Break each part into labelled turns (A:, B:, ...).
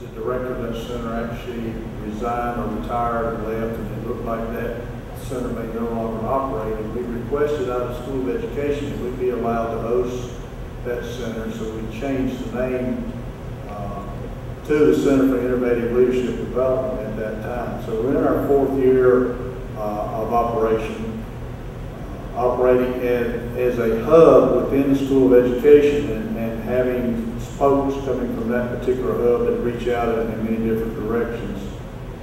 A: the director of that center actually resigned or retired and left, and it looked like that center may no longer operate. And we requested out of School of Education that we be allowed to host that center, so we changed the name uh, to the Center for Innovative Leadership Development at that time. So we're in our fourth year uh, of operation, uh, operating as, as a hub within the School of Education and, and having folks coming from that particular hub that reach out in, many different directions.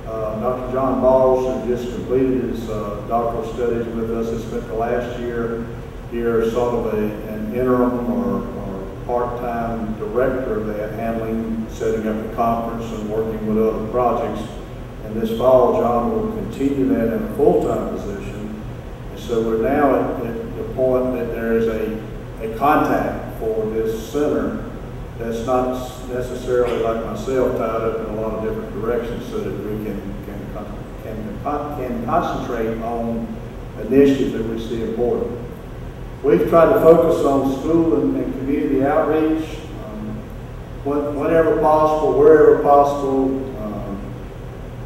A: Uh, Dr. John Balls just completed his uh, doctoral studies with us. Has spent the last year here sort of a, an interim or, or part-time director of that, handling, setting up the conference and working with other projects. And this fall, John will continue that in a full-time position. And so we're now at, at the point that there is a, a contact for this center that's not necessarily like myself tied up in a lot of different directions so that we can, can, can, can concentrate on initiatives that we see important. We've tried to focus on school and, and community outreach, um, when- whenever possible, wherever possible. Um,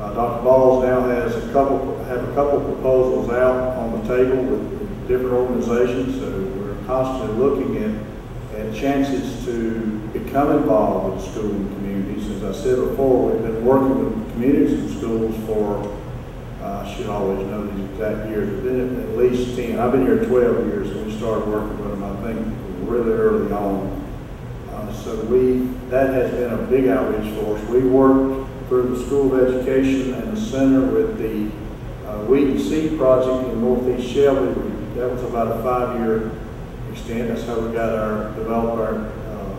A: uh, Dr. Balls now has a couple, have a couple proposals out on the table with with different organizations, so we're constantly looking at, at chances to become involved with school and communities. As I said before, we've been working with communities and schools for, uh, I should always know these exact years, been at least 10. I've been here 12 years, and we started working with them, I think, really early on. Uh, so we, that has been a big outreach for us. We worked through the School of Education and the Center with the uh, Weed and Seed Project in Northeast Shelby. That was about a five-year extent. That's how we got our, developed our uh,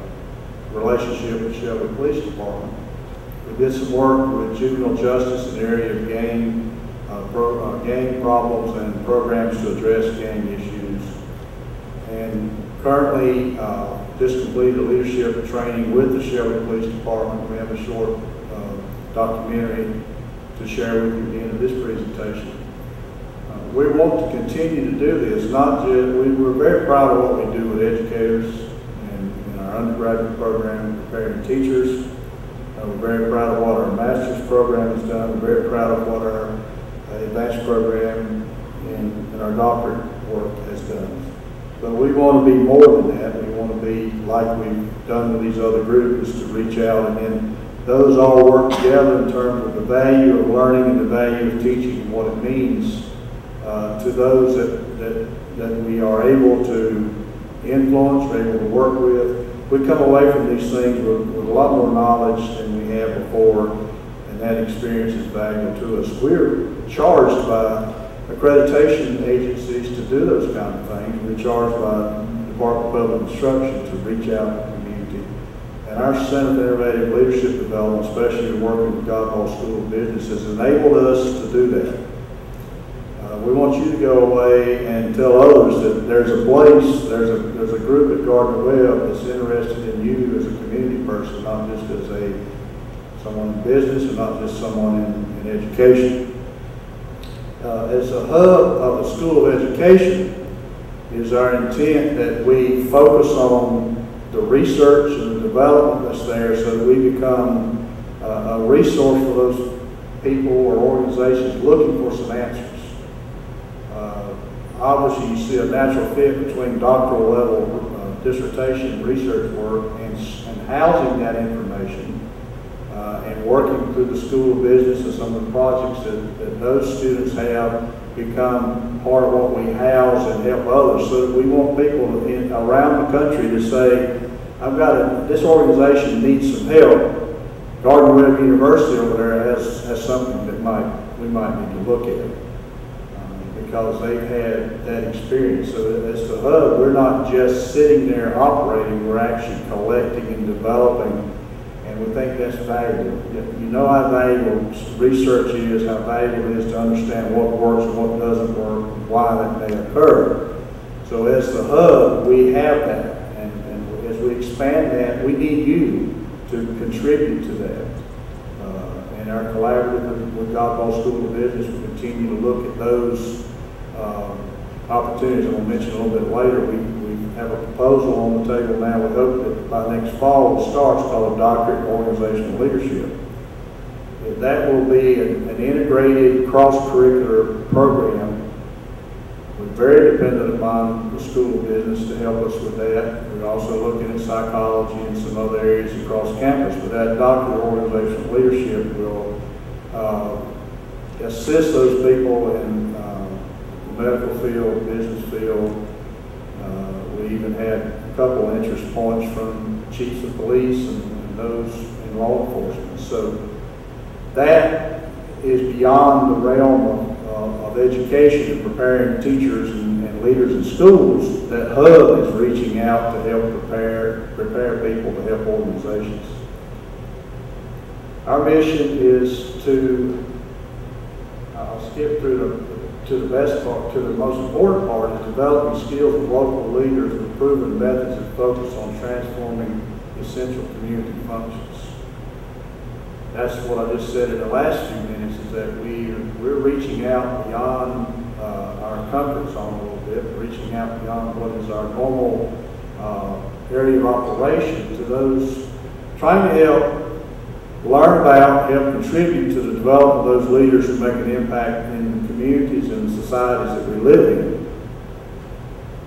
A: relationship with Shelby Police Department. We did some work with juvenile justice in the area of gang, uh, pro, uh, gang problems and programs to address gang issues. And currently, uh, just completed a leadership training with the Shelby Police Department. We have a short uh, documentary to share with you at the end of this presentation. We want to continue to do this, not just, we, we're very proud of what we do with educators and our undergraduate program, preparing teachers. Uh, we're very proud of what our master's program has done. We're very proud of what our uh, advanced program and, and our doctorate work has done. But we want to be more than that. We want to be like we've done with these other groups, to reach out and then those all work together in terms of the value of learning and the value of teaching and what it means uh, to those that, that, that we are able to influence, we're able to work with. We come away from these things with, with a lot more knowledge than we have before, and that experience is valuable to us. We're charged by accreditation agencies to do those kind of things. We're charged by the Department of Public Instruction to reach out to the community. And our Center for Innovative Leadership Development, especially working with Godbold School of Business, has enabled us to do that. We want you to go away and tell others that there's a place, there's a, there's a group at Gardner Webb that's interested in you as a community person, not just as a, someone in business and not just someone in, in education. Uh, as a hub of the School of Education, is our intent that we focus on the research and the development that's there so that we become uh, a resource for those people or organizations looking for some answers. Obviously, you see a natural fit between doctoral level uh, dissertation research work and, and housing that information uh, and working through the School of Business and some of the projects that, that those students have become part of what we house and help others. So we want people in, around the country to say, I've got a, this organization needs some help. Gardner Webb University over there has, has something that might, we might need to look at. Because they've had that experience. So as the hub, we're not just sitting there operating, we're actually collecting and developing and we think that's valuable. You know how valuable research is, how valuable it is to understand what works and what doesn't work, why that may occur. So as the hub, we have that, and, and as we expand that, we need you to contribute to that. Uh, and our collaborative with- with Godbold School of Business will continue to look at those um, opportunities. I'm going to mention a little bit later. We, we've a proposal on the table now. We hope that by next fall it starts called a doctorate in organizational leadership. That will be an an integrated, cross-curricular program. We're very dependent upon the School Business to help us with that. We're also looking at psychology and some other areas across campus, but that doctorate in organizational leadership will uh, assist those people in uh, medical field, business field. Uh, We even had a couple interest points from chiefs of police and and those in law enforcement. So that is beyond the realm of, of education and preparing teachers and, and leaders in schools. That hub is reaching out to help prepare, prepare people to help organizations. Our mission is to, I'll skip through the, to the best part, to the most important part, is developing skills of local leaders with proven methods and focus on transforming essential community functions. That's what I just said in the last few minutes, is that we, we're reaching out beyond uh, our comfort zone a little bit, reaching out beyond what is our normal uh, area of operation to those trying to help learn about, help contribute to the development of those leaders who make an impact communities and the societies that we live in.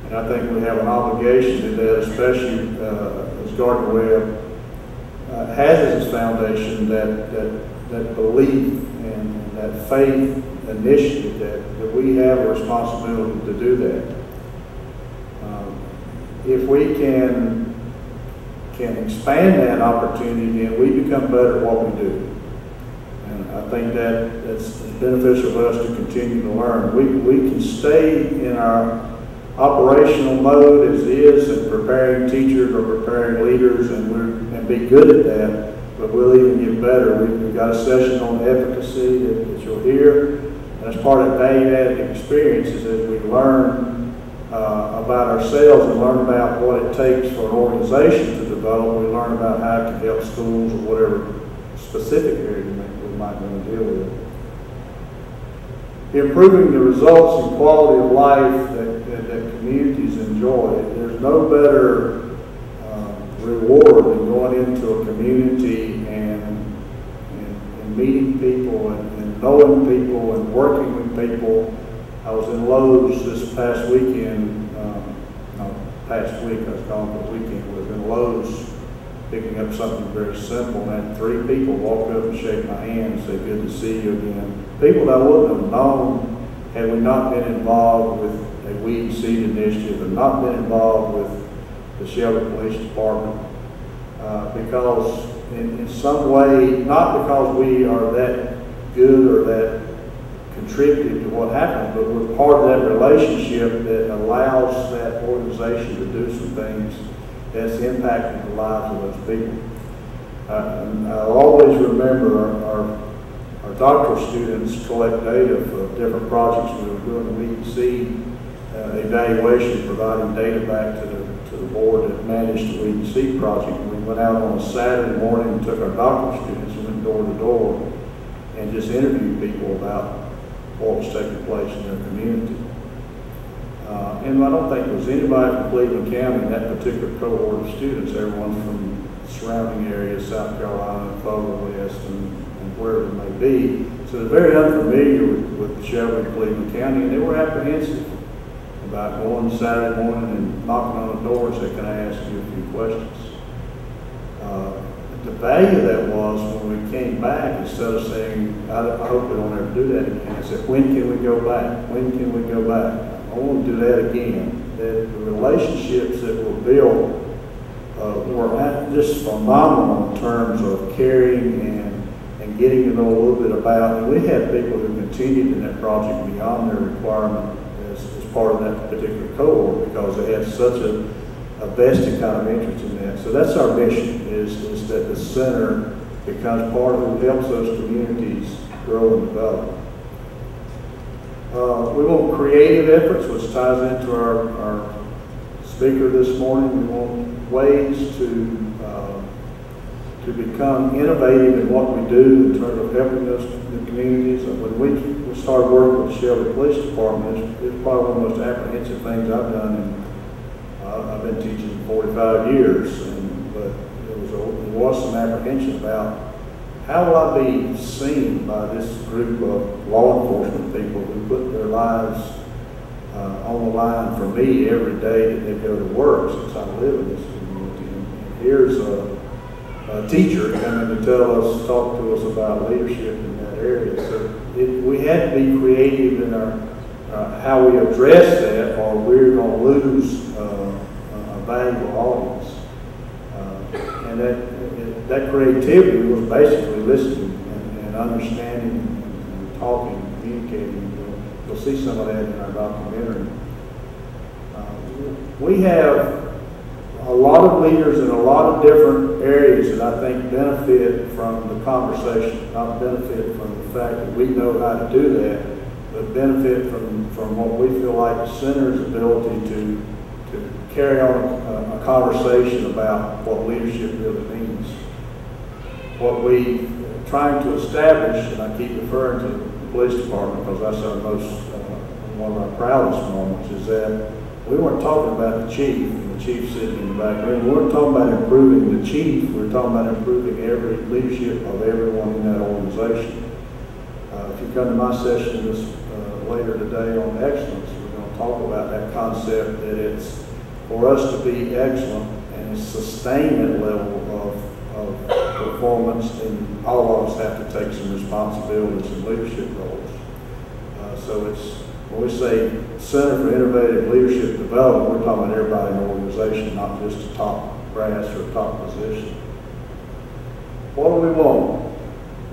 A: And I think we have an obligation to that, especially uh, as Gardner Webb uh, has as its foundation that, that, that belief and that faith initiative that, that we have a responsibility to do that. Um, If we can, can expand that opportunity, then we become better at what we do. I think that that's beneficial for us to continue to learn. We, we can stay in our operational mode as is and preparing teachers or preparing leaders and we're, and be good at that, but we'll even get better. We- We've got a session on efficacy that, that you'll hear. And as part of value added experiences as we learn uh, about ourselves and learn about what it takes for an organization to develop, we learn about how it can help schools or whatever specific area to deal with improving the results and quality of life that, that, that communities enjoy. There's no better uh, reward than going into a community and, and, and meeting people and, and knowing people and working with people. I was in Lowe's this past weekend, um, no, past week, I was gone the weekend, was in Lowe's picking up something very simple, and three people walk up and shake my hand and say, good to see you again. People that I wouldn't have known had we not been involved with a weed seed initiative and not been involved with the Shelby Police Department. Uh, because in, in some way, not because we are that good or that contributed to what happened, but we're part of that relationship that allows that organization to do some things that's impacting the lives of those people. Uh, I'll always remember our, our, doctoral students collect data for different projects. We were doing the weed seed uh, evaluation, providing data back to the, to the board that managed the weed and seed project. We went out on a Saturday morning and took our doctoral students and went door to door and just interviewed people about what was taking place in their community. Uh, and I don't think there was anybody from Cleveland County that particular cohort of students. Everyone from surrounding areas, South Carolina, Florida West, and, and wherever it may be. So they're very unfamiliar with, with Shelby and Cleveland County, and they were apprehensive about going Saturday morning and knocking on the door and saying, can I ask you a few questions? Uh, the value of that was when we came back, instead of saying, I, I hope we don't ever do that again, I said, when can we go back? When can we go back? I want to do that again. That the relationships that were built uh, were just phenomenal in terms of caring and, and getting to know a little bit about. And we had people who continued in that project beyond their requirement as, as part of that particular cohort because they had such a, a vested kind of interest in that. So that's our mission, is, is that the center becomes part of who helps those communities grow and develop. Uh, we want creative efforts, which ties into our, our speaker this morning. We want ways to, uh, to become innovative in what we do in terms of helping those the communities. When we, started working with Shelby Police Department, it's, it's probably one of the most apprehensive things I've done uh, I've been teaching forty-five years, and, but there was, a- there was some apprehension about how will I be seen by this group of law enforcement people who put their lives uh, on the line for me every day that they go to work since I live in this community. And here's a, a teacher coming to tell us, talk to us about leadership in that area. So it, we had to be creative in our, uh, how we address that or we're going to lose uh, a valuable audience. Uh, and that, that creativity was basically listening and, and understanding and, talking, communicating. You'll, you'll see some of that in our documentary. Uh, we have a lot of leaders in a lot of different areas that I think benefit from the conversation, not benefit from the fact that we know how to do that, but benefit from, from what we feel like the center's ability to, to carry on a, a conversation about what leadership really means. What we are trying to establish, and I keep referring to the police department because that's our most, uh, one of our proudest moments, is that we weren't talking about the chief, and the chief sitting in the back room. We weren't talking about improving the chief. We were talking about improving every leadership of everyone in that organization. Uh, if you come to my session this, uh, later today on excellence, we're going to talk about that concept that it's for us to be excellent and sustain that level of performance, and all of us have to take some responsibilities and leadership roles. Uh, so it's, when we say Center for Innovative Leadership Development, we're talking about everybody in the organization, not just a top brass or top position. What do we want?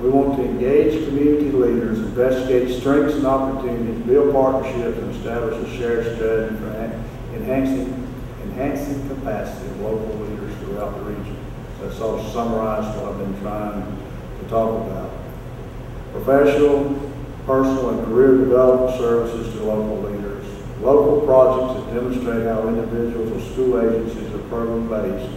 A: We want to engage community leaders, investigate strengths and opportunities, build partnerships, and establish a shared strategy for enhancing, enhancing capacity of local leaders throughout the region. So that sort of summarizes what I've been trying to talk about. Professional, personal, and career development services to local leaders. Local projects that demonstrate how individuals or school agencies are program-based.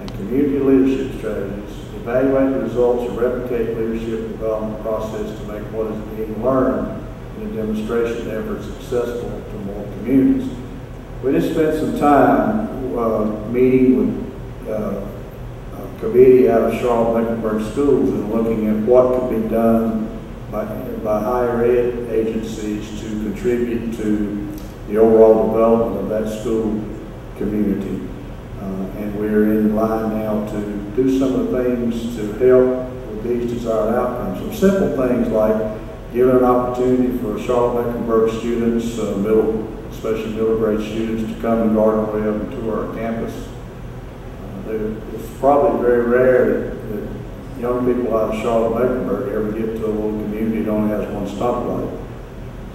A: And community leadership strategies. Evaluate the results and replicate leadership development process to make what is being learned in a demonstration effort successful to more communities. We just spent some time uh, meeting with committee out of Charlotte Mecklenburg Schools and looking at what could be done by, by higher ed agencies to contribute to the overall development of that school community. Uh, and we're in line now to do some of the things to help with these desired outcomes. Some simple things like giving an opportunity for Charlotte Mecklenburg students, uh, middle, especially middle grade students, to come to Gardner Webb and tour our campus. It's probably very rare that, that young people out of Charlotte Mecklenburg ever get to a little community that only has one stoplight.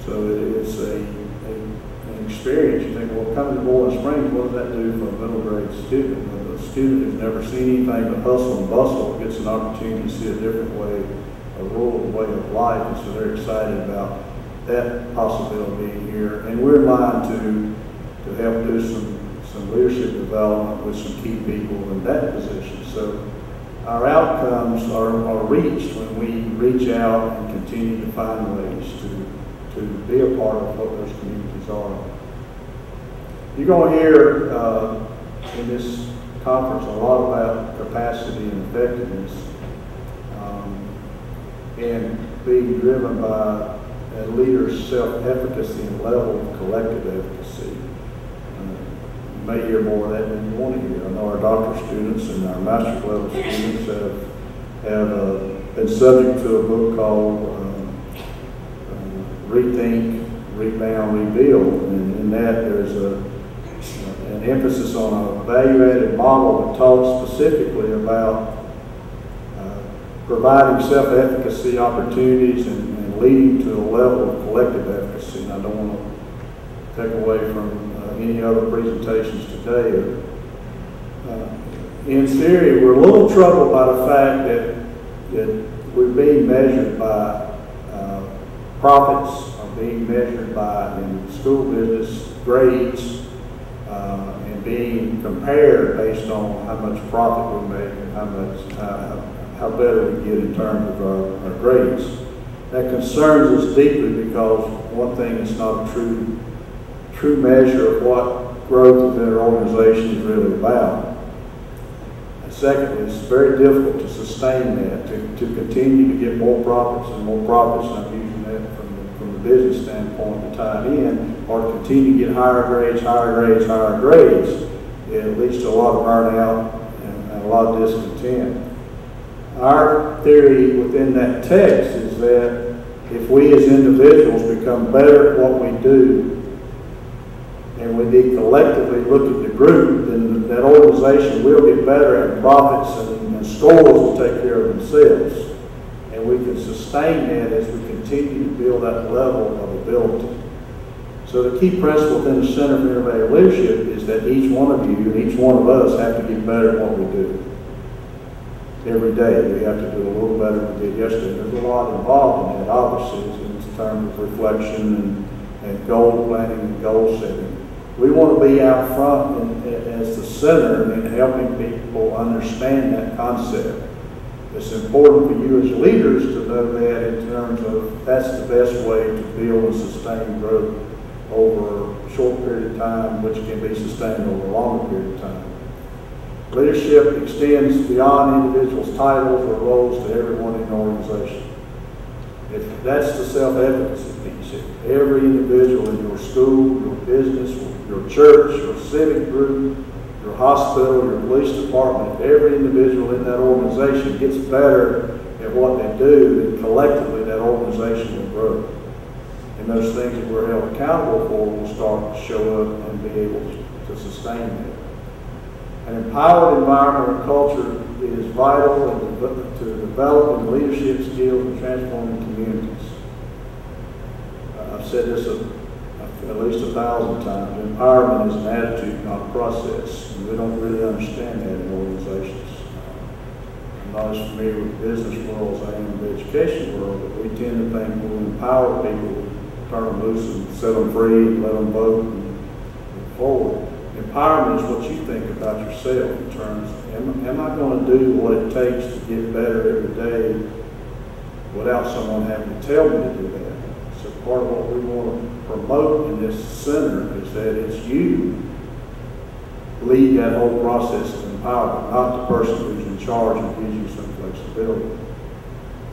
A: So it is a, a, an experience. You think, well, coming to Boiling Springs, what does that do for a middle grade student? Well, the student who's never seen anything but hustle and bustle gets an opportunity to see a different way, a rural way of life, and so they're excited about that possibility here. And we're in line to, to help do some, leadership development with some key people in that position. So our outcomes are, are reached when we reach out and continue to find ways to, to be a part of what those communities are. You're going to hear uh, in this conference a lot about capacity and effectiveness um, and being driven by a leader's self-efficacy and level of collective. May hear more of that than you want to hear. I know our doctoral students and our master's level students have, have uh, been subject to a book called um, uh, Rethink, Rebound, Rebuild. And in that, there's a, an emphasis on a value-added model that talks specifically about uh, providing self-efficacy opportunities and, and leading to a level of collective efficacy. And I don't want to take away from any other presentations today. Uh, in theory, we're a little troubled by the fact that, that we're being measured by uh, profits, are being measured by, in school business, grades, uh, and being compared based on how much profit we make and how much, uh, how better we get in terms of our, our grades. That concerns us deeply because one thing is not true, true measure of what growth within an organization is really about. And secondly, it's very difficult to sustain that, to, to continue to get more profits and more profits, and I'm using that from the, from the business standpoint to tie it in, or to continue to get higher grades, higher grades, higher grades. It leads to a lot of burnout and, and a lot of discontent. Our theory within that text is that if we as individuals become better at what we do, and we need collectively look at the group, then that organization will get better and profits and, and scores will take care of themselves. And we can sustain that as we continue to build that level of ability. So the key principle within the Center for Innovative Leadership is that each one of you and each one of us have to get better at what we do. Every day, we have to do a little better than we did yesterday. There's a lot involved in that, obviously, in terms of reflection and, and goal planning and goal setting. We want to be out front and, as the center in helping people understand that concept. It's important for you as leaders to know that in terms of that's the best way to build and sustain growth over a short period of time, which can be sustained over a longer period of time. Leadership extends beyond individuals' titles or roles to everyone in the organization. If that's the self-efficacy piece, if every individual in your school, your business, your church, your civic group, your hospital, your police department, every individual in that organization gets better at what they do, then collectively that organization will grow. And those things that we're held accountable for will start to show up and be able to sustain that. An empowered environment and culture is vital to developing leadership skills and transforming communities. I've said this at least a thousand times. Empowerment is an attitude, not a process. And we don't really understand that in organizations. I'm not as familiar with the business world as I am with the education world, but we tend to think we'll empower people, turn them loose and set them free and let them vote and move forward. Empowerment is what you think about yourself in terms of, am, am I going to do what it takes to get better every day without someone having to tell me to do that? So part of what we want to promote in this center is that it's you lead that whole process of empowerment, not the person who's in charge and gives you some flexibility.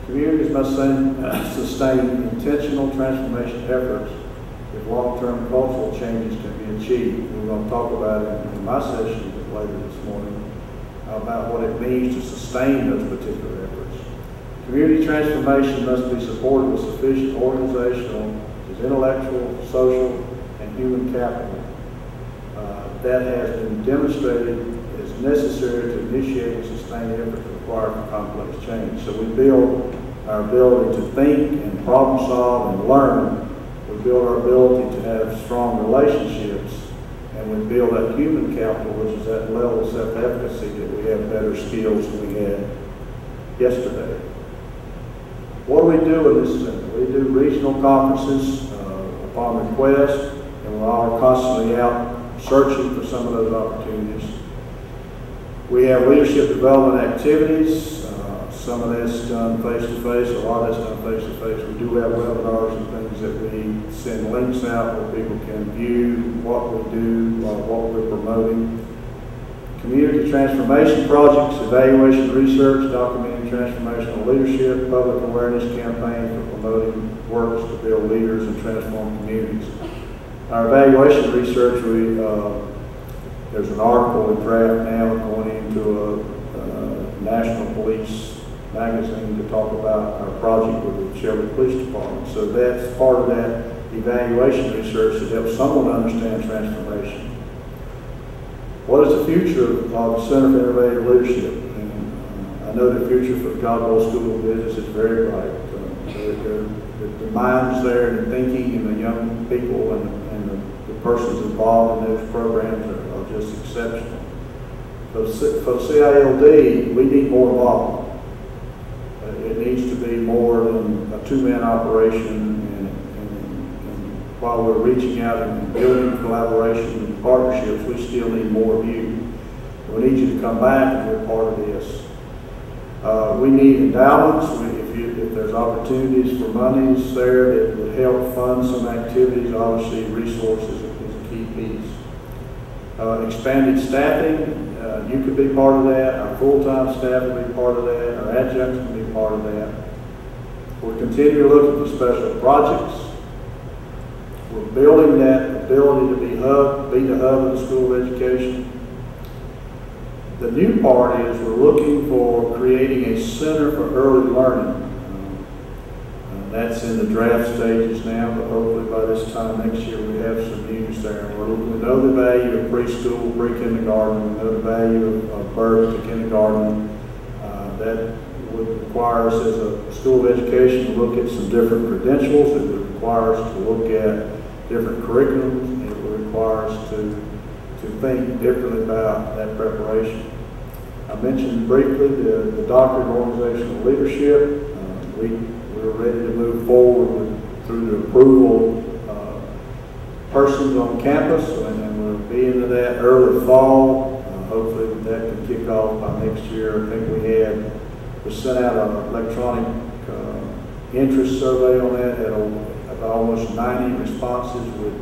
A: Communities must sustain intentional transformation efforts if long-term cultural changes can be achieved. We're going to talk about it in my session later this morning about what it means to sustain those particular efforts. Community transformation must be supported with sufficient organizational, intellectual, social, and human capital. Uh, that has been demonstrated as necessary to initiate and sustain efforts required for complex change. So we build our ability to think and problem solve and learn we build our ability to have strong relationships, and we build that human capital, which is that level of self-efficacy that we have better skills than we had yesterday. What do we do in this center? We do regional conferences upon request, and we're all constantly out searching for some of those opportunities. We have leadership development activities. Uh, some of that's done face-to-face, -face, a lot of that's done face-to-face. -face. We do have webinars and things that we send links out where people can view what we do, uh, what we're promoting. Community transformation projects, evaluation research, documenting transformational leadership, public awareness campaign for promoting works to build leaders and transform communities. Our evaluation research, we uh, there's an article in draft now going into a, a national police magazine to talk about our project with the Shelby Police Department. So that's part of that evaluation research that helps someone understand transformation. What is the future of the Center for Innovative Leadership? And, uh, I know the future for the School of Business is very bright. Uh, the, the, the minds there and the thinking and the young people and, and the, the persons involved in those programs are, are just exceptional. For, for CILD, we need more involvement it needs to be more than a two-man operation. And, and, and, while we're reaching out and building collaboration and partnerships, we still need more of you. We need you to come back and be a part of this. Uh, we need endowments. We, if, you, if there's opportunities for monies there that would help fund some activities, obviously resources is a key piece. Uh, expanded staffing, uh, you could be part of that, our full-time staff will be part of that, our adjuncts can be part of that. We're continuing looking for special projects. We're building that ability to be hub, be the hub of the school of education. The new part is we're looking for creating a center for early learning. That's in the draft stages now, but hopefully by this time next year, we have some news there. We're, we know the value of preschool, pre-kindergarten, we know the value of, of birth to kindergarten. Uh, That would require us as a school of education to look at some different credentials. It would require us to look at different curriculums. It would require us to, to think differently about that preparation. I mentioned briefly the, the doctrine of organizational leadership. Uh, we, ready to move forward with, through the approval uh, persons on campus, and, and we'll be into that early fall. Uh, hopefully that can kick off by next year. I think we had, we sent out an electronic uh, interest survey on that, had a- almost 90 responses with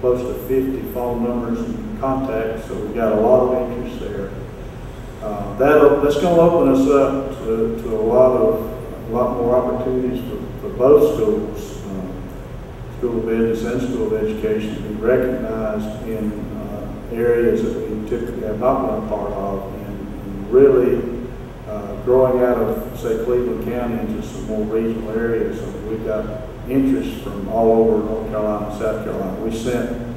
A: close to 50 phone numbers and contacts, so we've got a lot of interest there. Uh, That'll, that's going to open us up to, to a lot of, lot more opportunities for, for both schools, uh, School of Business and School of Education, to be recognized in uh, areas that we typically have not been a part of, and and really uh, growing out of, say, Cleveland County into some more regional areas. So we've got interest from all over North Carolina and South Carolina. We sent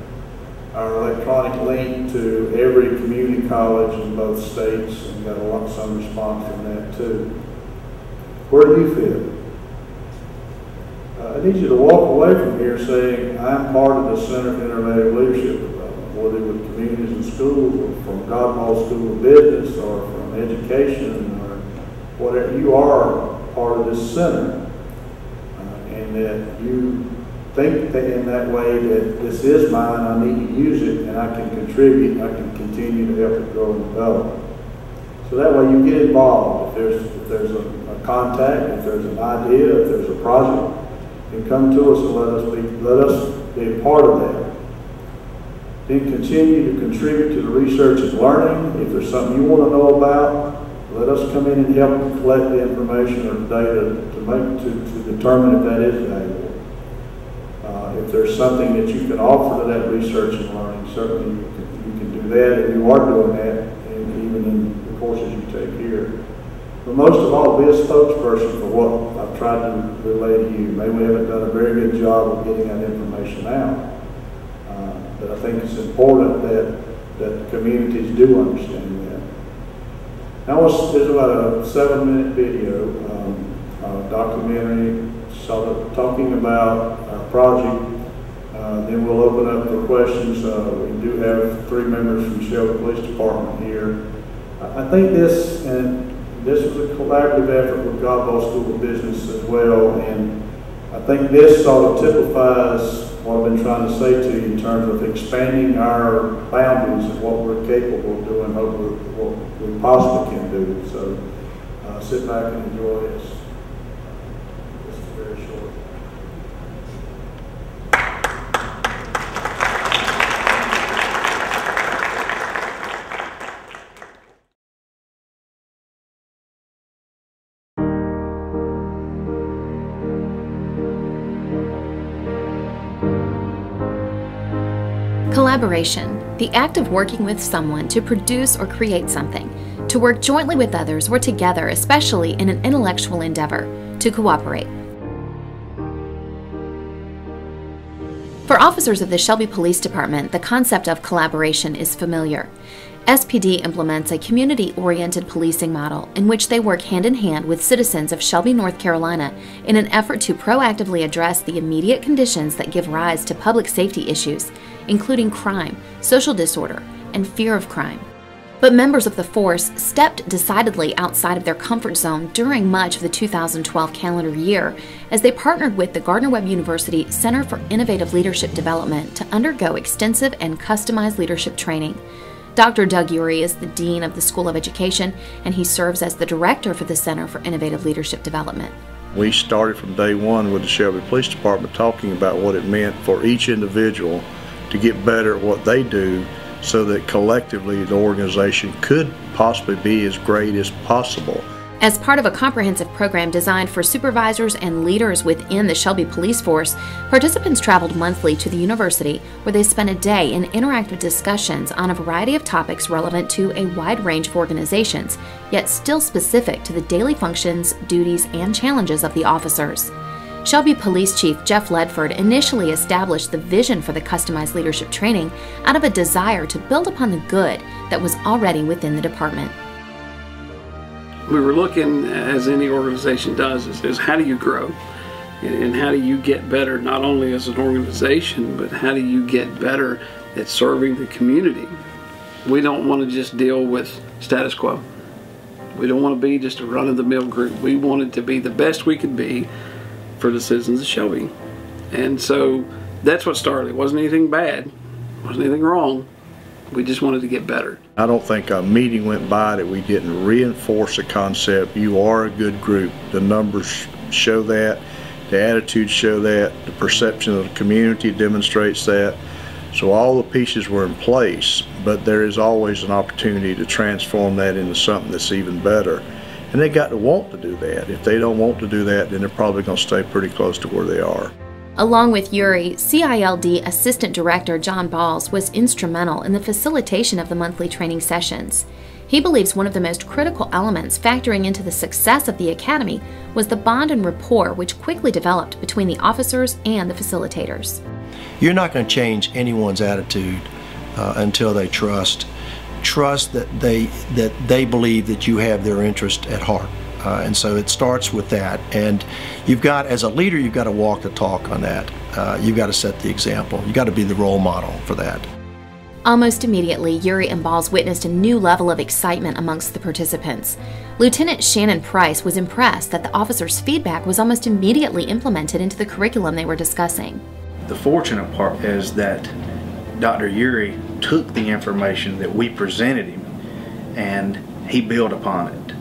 A: our electronic link to every community college in both states and got a lot, some response from that too. Where do you fit? Uh, I need you to walk away from here saying, I'm part of the Center for Innovative Leadership Development, whether with communities and schools or from Godbold School of Business or from education or whatever. You are part of this center. Uh, and that you think in that way that this is mine, I need to use it, and I can contribute, I can continue to help it grow and develop. So that way you get involved. If there's, if there's a contact, if there's an idea, if there's a project, then come to us and let us be, let us be a part of that. Then continue to contribute to the research and learning. If there's something you want to know about, let us come in and help collect the information or data to make, to, to determine if that is valuable. Uh, If there's something that you can offer to that research and learning, certainly you can, you can do that, and you are doing that, and even in the courses you take here. But most of all, be a spokesperson for what I've tried to relay to you. Maybe we haven't done a very good job of getting that information out. Uh, But I think it's important that, that communities do understand that. Now, it's- there's about a seven-minute video, um, uh, documentary, sort of talking about our project. Uh, Then we'll open up for questions. Uh, We do have three members from Shelby Police Department here. I think this, and this was a collaborative effort with Godbold School of Business as well, and I think this sort of typifies what I've been trying to say to you in terms of expanding our boundaries and what we're capable of doing, what what we possibly can do. So uh, sit back and enjoy this. This is very short.
B: Collaboration, the act of working with someone to produce or create something, to work jointly with others or together, especially in an intellectual endeavor, to cooperate. For officers of the Shelby Police Department, the concept of collaboration is familiar. SPD implements a community oriented policing model in which they work hand in hand with citizens of Shelby, North Carolina, in an effort to proactively address the immediate conditions that give rise to public safety issues, including crime, social disorder, and fear of crime. But members of the force stepped decidedly outside of their comfort zone during much of the 2012 calendar year as they partnered with the Gardner Webb University Center for Innovative Leadership Development to undergo extensive and customized leadership training. Dr. Doug Eury is the Dean of the School of Education, and he serves as the Director for the Center for Innovative Leadership Development.
A: We started from day one with the Shelby Police Department talking about what it meant for each individual to get better at what they do so that collectively the organization could possibly be as great as possible.
B: As part of a comprehensive program designed for supervisors and leaders within the Shelby Police Force, participants traveled monthly to the university where they spent a day in interactive discussions on a variety of topics relevant to a wide range of organizations, yet still specific to the daily functions, duties, and challenges of the officers. Shelby Police Chief Jeff Ledford initially established the vision for the customized leadership training out of a desire to build upon the good that was already within the department
C: we were looking, as any organization does, is, is how do you grow? And how do you get better, not only as an organization, but how do you get better at serving the community? We don't want to just deal with status quo. We don't want to be just a run of the mill group. We wanted to be the best we could be for the citizens of Shelby. And so that's what started. It wasn't anything bad, it wasn't anything wrong. We just wanted to get better.
A: I don't think a meeting went by that we didn't reinforce the concept. You are a good group. The numbers show that. The attitudes show that. The perception of the community demonstrates that. So all the pieces were in place, but there is always an opportunity to transform that into something that's even better. And they got to want to do that. If they don't want to do that, then they're probably going to stay pretty close to where they are.
B: Along with Eury, CILD Assistant Director John Balls was instrumental in the facilitation of the monthly training sessions. He believes one of the most critical elements factoring into the success of the Academy was the bond and rapport which quickly developed between the officers and the facilitators.
D: You're not going to change anyone's attitude uh, until they trust trust that they that they believe that you have their interest at heart. Uh, and so it starts with that. And you've got, as a leader, you've got to walk the talk on that. Uh, you've got to set the example. You've got to be the role model for that.
B: Almost immediately, Eury and Balls witnessed a new level of excitement amongst the participants. Lieutenant Shannon Price was impressed that the officers' feedback was almost immediately implemented into the curriculum they were discussing.
E: The fortunate part is that Dr. Eury took the information that we presented him and he built upon it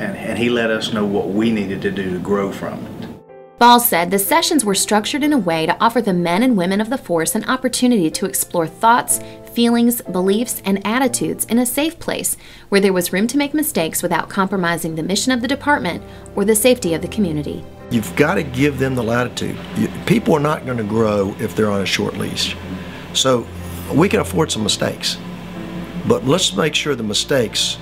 E: and, and he let us know what we needed to do to grow from it.
B: Ball said the sessions were structured in a way to offer the men and women of the force an opportunity to explore thoughts, feelings, beliefs, and attitudes in a safe place where there was room to make mistakes without compromising the mission of the department or the safety of the community.
D: You've got to give them the latitude. People are not going to grow if they're on a short leash. So we can afford some mistakes, but let's make sure the mistakes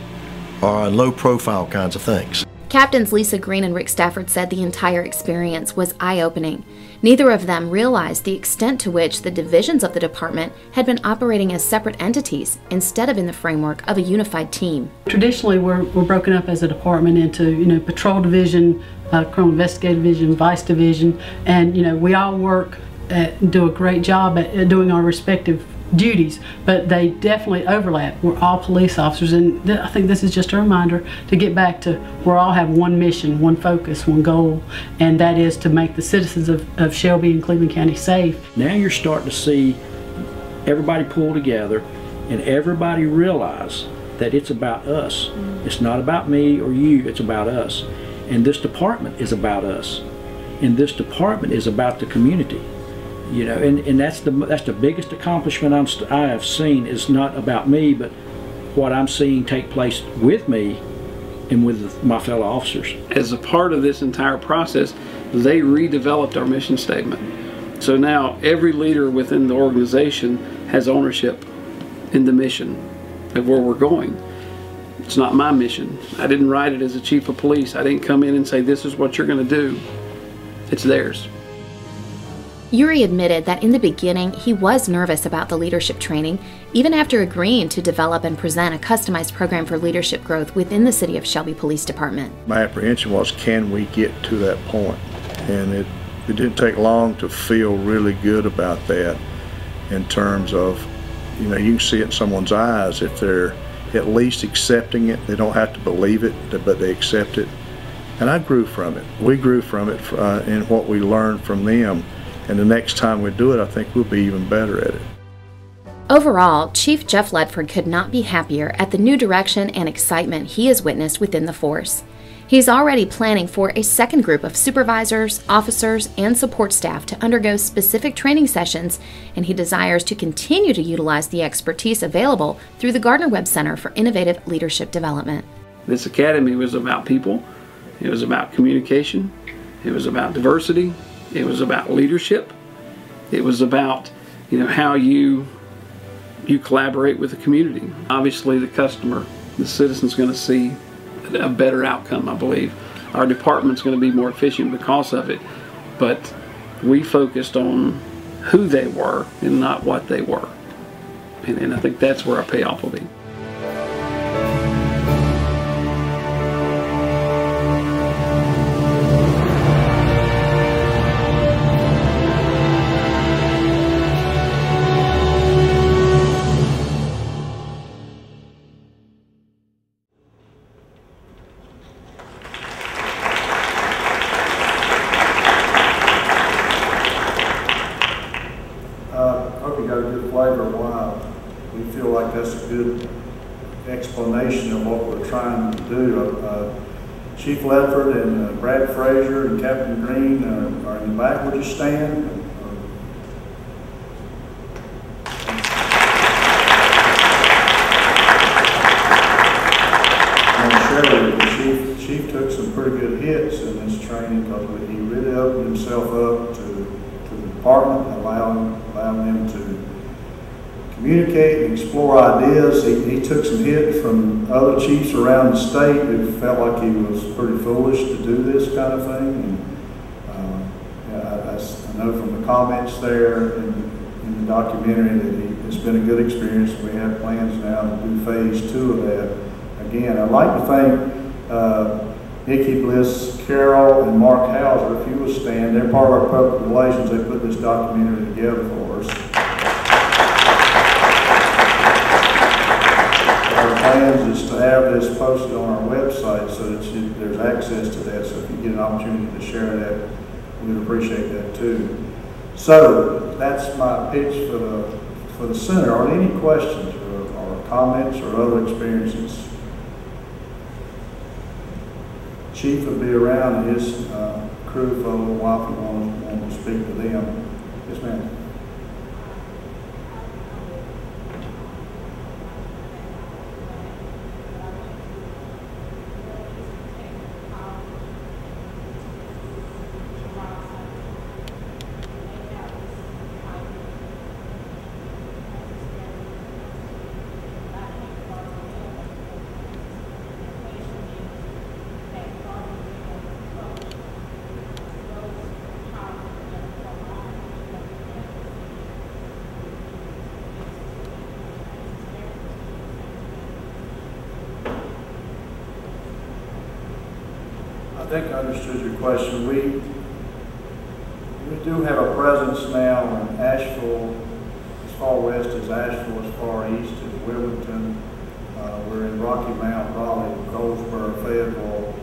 D: are low profile kinds of things.
B: Captains Lisa Green and Rick Stafford said the entire experience was eye opening. Neither of them realized the extent to which the divisions of the department had been operating as separate entities instead of in the framework of a unified team.
F: Traditionally, we're, we're broken up as a department into, you know, patrol division, uh, criminal investigative division, vice division, and, you know, we all work at, do a great job at, at doing our respective duties, but they definitely overlap. We're all police officers, and I think this is just a reminder to get back to we all have one mission, one focus, one goal, and that is to make the citizens of, of Shelby and Cleveland County safe.
G: Now you're starting to see everybody pull together and everybody realize that it's about us. Mm-hmm. It's not about me or you, it's about us. And this department is about us. And this department is about the community you know and, and that's the that's the biggest accomplishment I'm I have seen is not about me but what I'm seeing take place with me and with my fellow officers.
C: As a part of this entire process they redeveloped our mission statement. So now every leader within the organization has ownership in the mission of where we're going. It's not my mission. I didn't write it as a chief of police. I didn't come in and say this is what you're going to do. It's theirs
B: Eury admitted that in the beginning he was nervous about the leadership training, even after agreeing to develop and present a customized program for leadership growth within the City of Shelby Police Department.
A: My apprehension was can we get to that point? And it, it didn't take long to feel really good about that in terms of, you know, you can see it in someone's eyes if they're at least accepting it. They don't have to believe it, but they accept it. And I grew from it. We grew from it uh, in what we learned from them. And the next time we do it, I think we'll be even better at it.
B: Overall, Chief Jeff Ledford could not be happier at the new direction and excitement he has witnessed within the force. He's already planning for a second group of supervisors, officers, and support staff to undergo specific training sessions, and he desires to continue to utilize the expertise available through the Gardner Webb Center for Innovative Leadership Development.
C: This academy was about people, it was about communication, it was about diversity, it was about leadership, it was about you know how you you collaborate with the community. Obviously, the customer, the citizen's going to see a better outcome, I believe. Our department's going to be more efficient because of it, but we focused on who they were and not what they were. And, and I think that's where our payoff will be.
A: Ledford and uh, Brad Frazier and Captain Green uh, are in the back. Would you stand? And Shirley, the chief, chief took some pretty good hits in this training because he really opened himself up to, to the department, allowing, allowing them to communicate and explore ideas. He, he took some hits from other chiefs around the state who felt like he was pretty foolish to do this kind of thing. And, uh, I, I know from the comments there in, in the documentary that he, it's been a good experience. We have plans now to do phase two of that. Again, I'd like to thank uh, Nikki Bliss Carol, and Mark Hauser, if you would stand. They're part of our public relations. They put this documentary together for us. Our plans is to have this posted on our website access to that. So if you get an opportunity to share that, we'd appreciate that too. So that's my pitch for the, for the center. Are there any questions or, or comments or other experiences? Chief will be around and his uh, crew for a little while want to speak to them. Yes, ma'am. I think I understood your question. We, we do have a presence now in Asheville, as far west as Asheville, as far east as Wilmington. Uh, we're in Rocky Mount, Raleigh, Goldsboro, Fayetteville,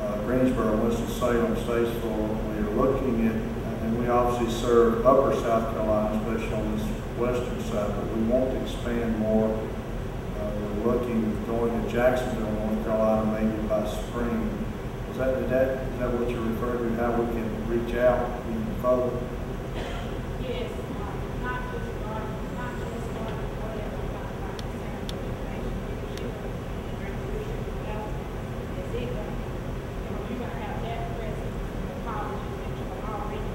A: uh, Greensboro, Winston-Salem, Statesville. We're looking at, and we obviously serve upper South Carolina, especially on this western side, but we want to expand more. Uh, we're looking, going to Jacksonville, North Carolina, maybe by spring. Is that, is that, is that what you're referring to, how we can reach out even further?
H: Yes, not just not just God, whatever, but like the center for innovation, leadership, and revolution, development. Is it you know, you're gonna have that presence in the colleges that you're already.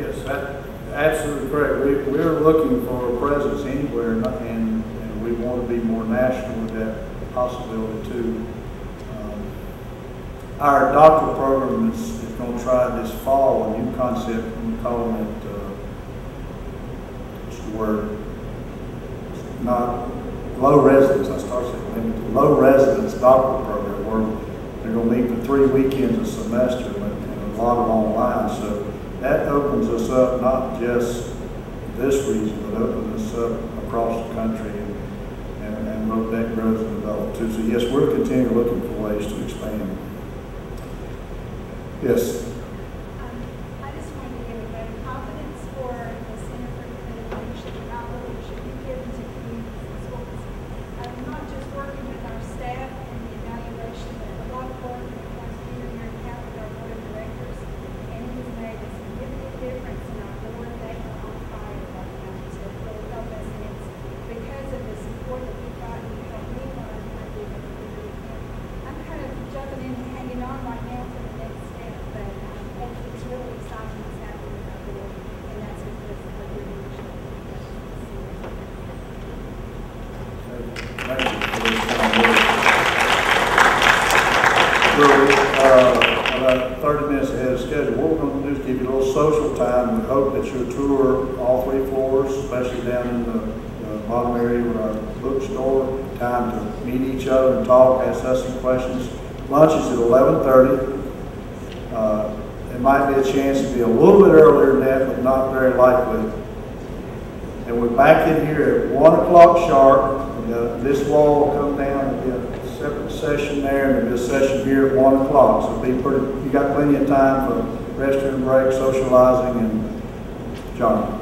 A: Yes, that, absolutely correct. We, we're looking for a presence anywhere, and, and we want to be more national with that possibility too. Um, Our doctoral program is, is going to try this fall, a new concept, we call it, uh, the word? Not, low residence, I started saying, low residence doctoral program where they're going to meet for three weekends a semester and and a lot of online. So that opens us up, not just this region, but opens us up across the country and, and, and hope that grows So yes, we're continuing looking for ways to expand. Yes,
H: Um, I just wanted to give a vote of confidence for the Center for Innovative Leadership and Outreach should be given to communities and schools. I'm not just working with struggling, hanging on right now for the next step, but um, it's it's really exciting what's happening in our board, and that's because of the leadership.
A: Thank you for this kind work. We're, uh, about thirty minutes ahead of schedule. What we're gonna do is give you a little social time. We hope that you'll tour all three floors, especially down in the, the bottom area with our bookstore. Time to meet each other and talk, ask us some questions. Lunch is at eleven thirty. Uh, it might be a chance to be a little bit earlier than that, but not very likely. And we're back in here at one o'clock sharp. And, uh, This wall will come down, there'll be a separate session there, and there'll be a session here at one o'clock. So be pretty, you got plenty of time for restroom break, socializing, and John.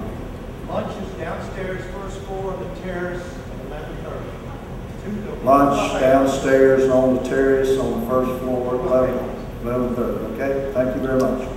I: Lunch is downstairs, first floor of the terrace, eleven thirty.
A: Lunch downstairs on the terrace on the first floor, 11:30. okay? Thank you very much.